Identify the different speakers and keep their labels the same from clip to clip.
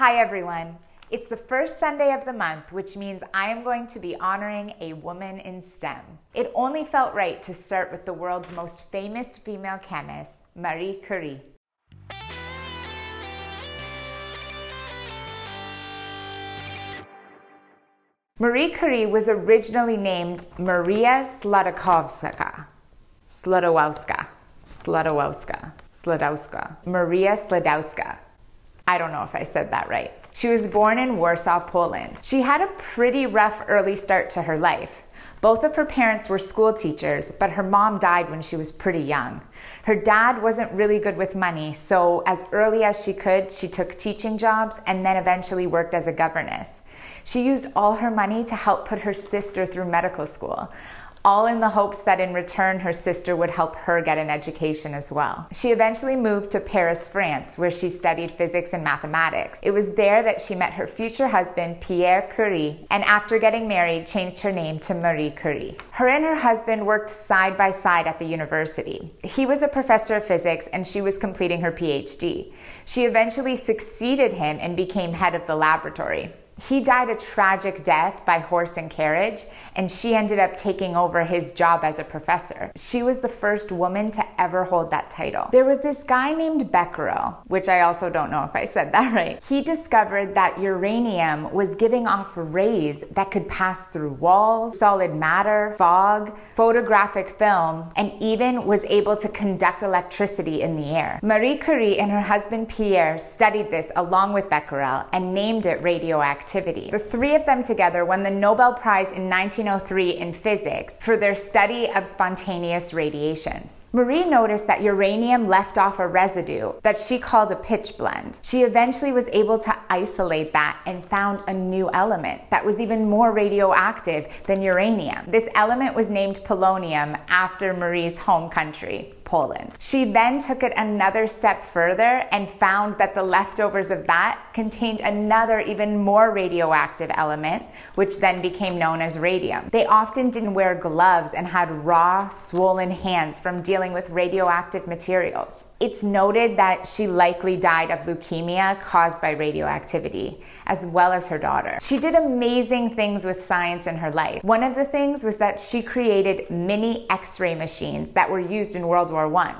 Speaker 1: Hi, everyone. It's the first Sunday of the month, which means I am going to be honoring a woman in STEM. It only felt right to start with the world's most famous female chemist, Marie Curie. Marie Curie was originally named Maria Sklodowska. Slodowska. Slodowska. Slodowska. Maria Slodowska. I don't know if I said that right. She was born in Warsaw, Poland. She had a pretty rough early start to her life. Both of her parents were school teachers, but her mom died when she was pretty young. Her dad wasn't really good with money, so as early as she could, she took teaching jobs and then eventually worked as a governess. She used all her money to help put her sister through medical school all in the hopes that in return her sister would help her get an education as well. She eventually moved to Paris, France, where she studied physics and mathematics. It was there that she met her future husband, Pierre Curie, and after getting married, changed her name to Marie Curie. Her and her husband worked side by side at the university. He was a professor of physics and she was completing her PhD. She eventually succeeded him and became head of the laboratory. He died a tragic death by horse and carriage, and she ended up taking over his job as a professor. She was the first woman to ever hold that title. There was this guy named Becquerel, which I also don't know if I said that right. He discovered that uranium was giving off rays that could pass through walls, solid matter, fog, photographic film, and even was able to conduct electricity in the air. Marie Curie and her husband Pierre studied this along with Becquerel and named it radioactive activity. The three of them together won the Nobel Prize in 1903 in physics for their study of spontaneous radiation. Marie noticed that uranium left off a residue that she called a pitchblende. She eventually was able to isolate that and found a new element that was even more radioactive than uranium. This element was named polonium after Marie's home country. Poland. She then took it another step further and found that the leftovers of that contained another even more radioactive element, which then became known as radium. They often didn't wear gloves and had raw, swollen hands from dealing with radioactive materials. It's noted that she likely died of leukemia caused by radioactivity, as well as her daughter. She did amazing things with science in her life. One of the things was that she created mini X ray machines that were used in World War I.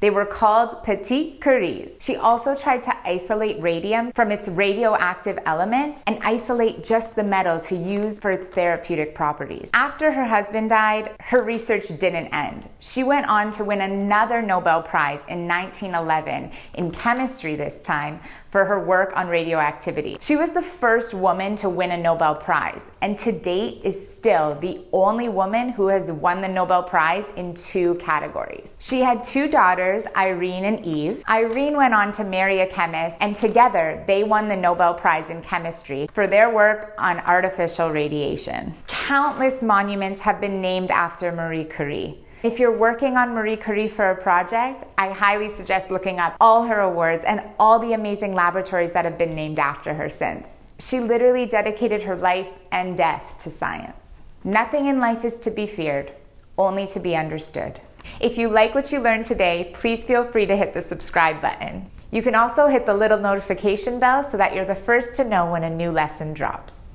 Speaker 1: They were called Petit Curies. She also tried to isolate radium from its radioactive element and isolate just the metal to use for its therapeutic properties. After her husband died, her research didn't end. She went on to win another Nobel Prize in 1911 in chemistry this time for her work on radioactivity. She was the first woman to win a Nobel Prize, and to date is still the only woman who has won the Nobel Prize in two categories. She had two daughters, Irene and Eve. Irene went on to marry a chemist, and together they won the Nobel Prize in chemistry for their work on artificial radiation. Countless monuments have been named after Marie Curie. If you're working on Marie Curie for a project, I highly suggest looking up all her awards and all the amazing laboratories that have been named after her since. She literally dedicated her life and death to science. Nothing in life is to be feared, only to be understood. If you like what you learned today, please feel free to hit the subscribe button. You can also hit the little notification bell so that you're the first to know when a new lesson drops.